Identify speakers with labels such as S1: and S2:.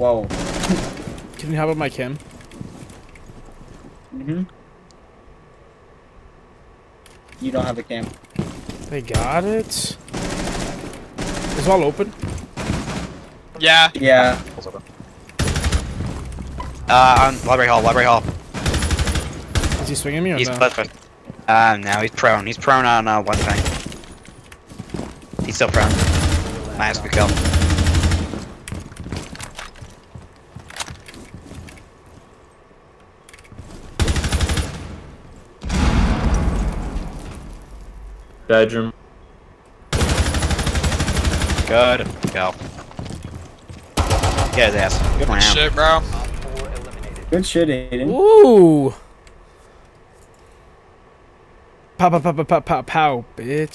S1: Whoa.
S2: Can you help with my cam?
S1: Mm-hmm. You don't have a cam.
S2: They got it. it. Is all open?
S3: Yeah.
S1: Yeah.
S4: Pulls open. Uh, on library hall, library hall.
S2: Is he swinging me or
S4: He's
S2: no?
S4: perfect. Uh, now he's prone. He's prone on uh, one thing. He's still prone. Nice, good kill.
S5: Bedroom.
S4: Good go. Get his ass. Good round.
S3: Shit, bro.
S1: Good shit, Aiden.
S2: Ooh. Pow, pow, pow, pow, pow, pow, pow, bitch.